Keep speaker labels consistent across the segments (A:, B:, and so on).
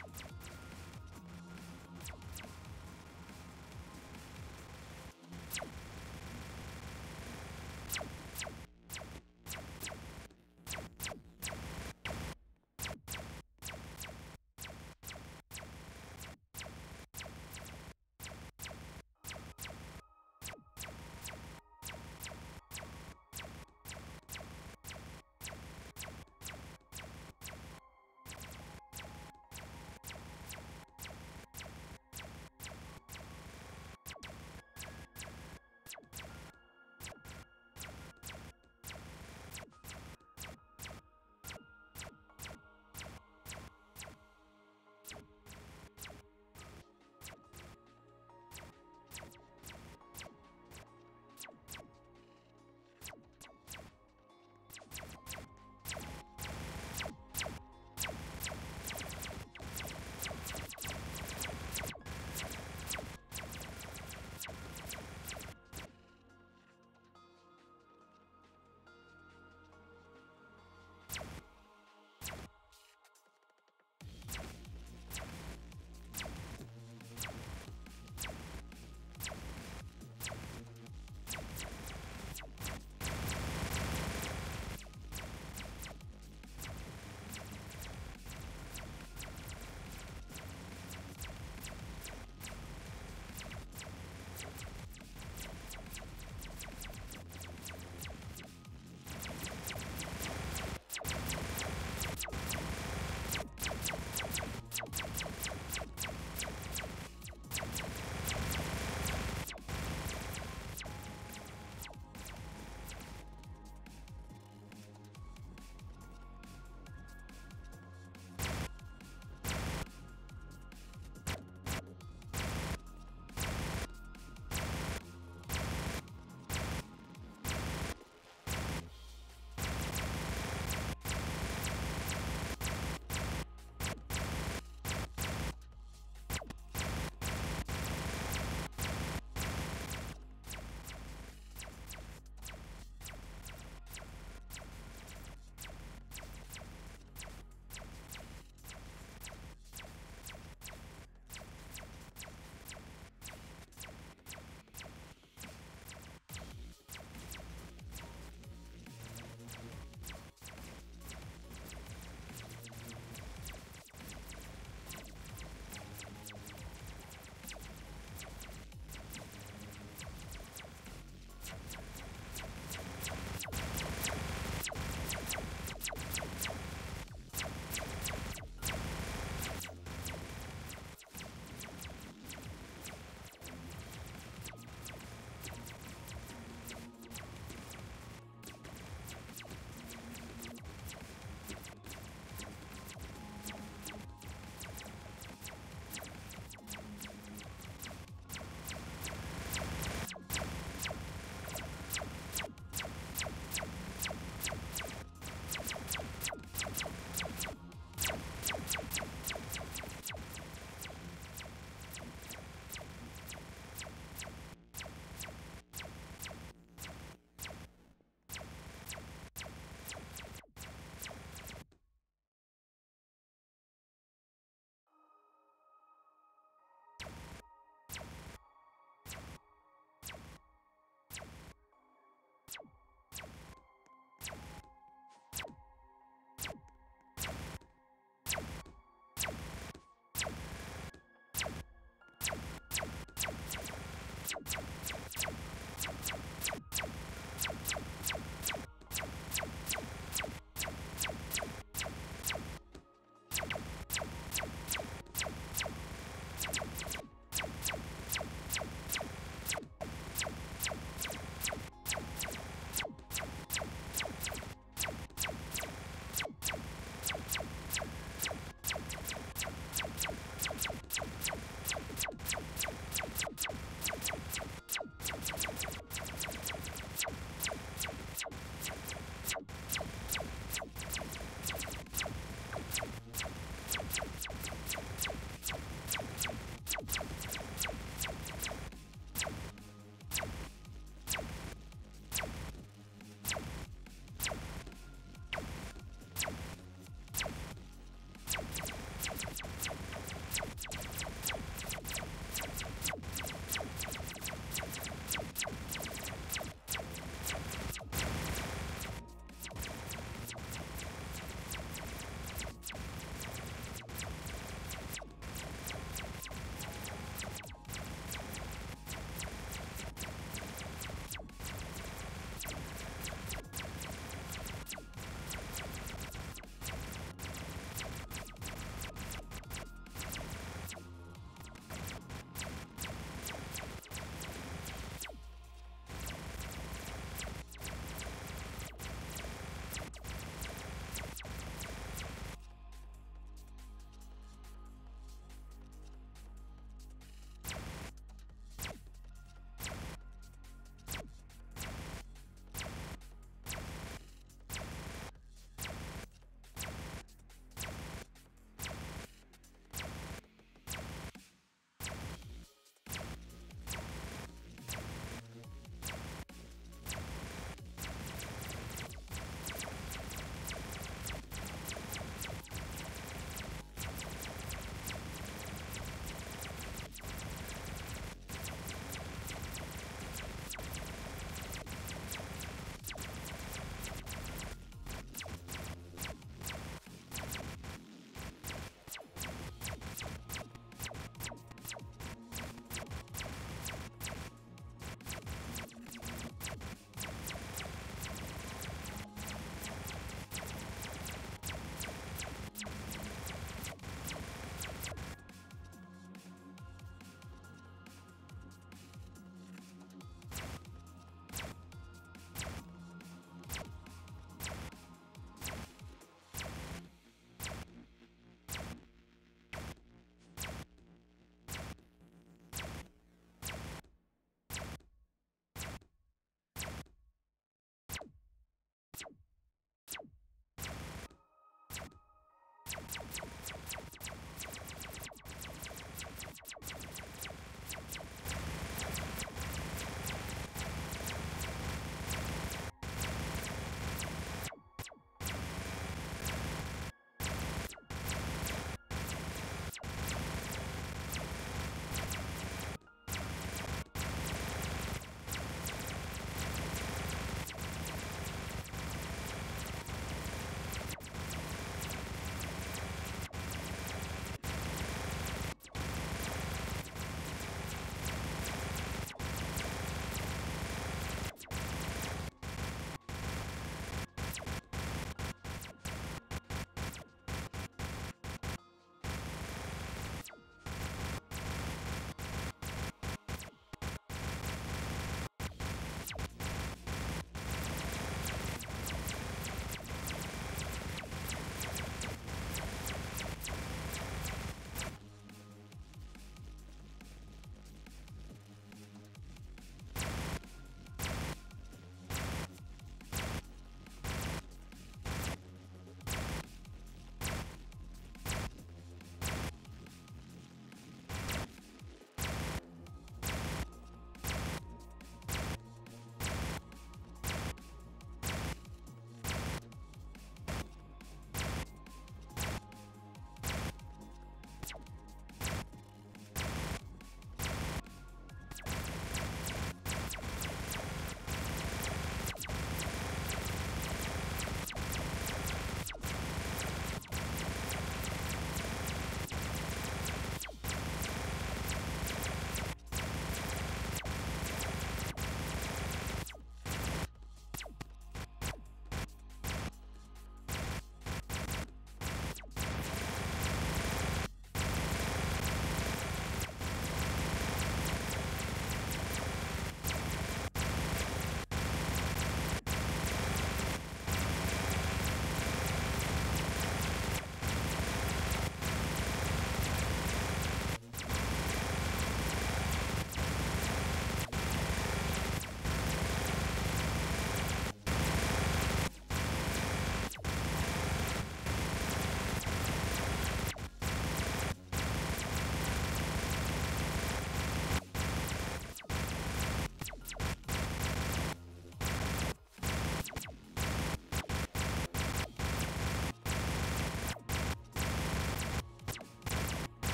A: you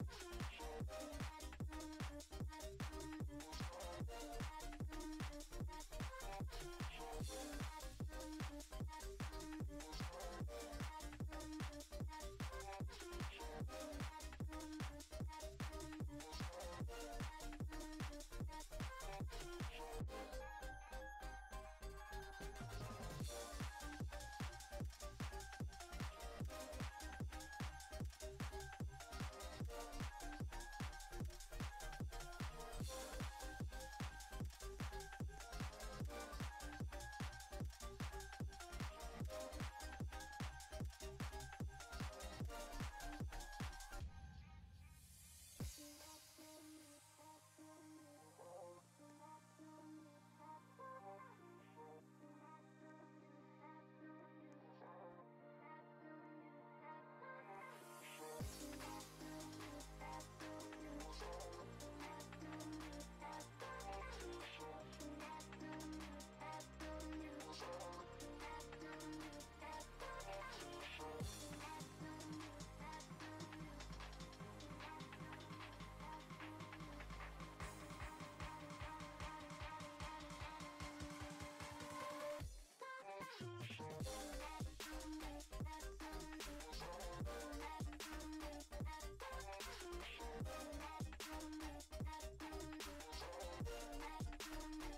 B: Bye. Thank you.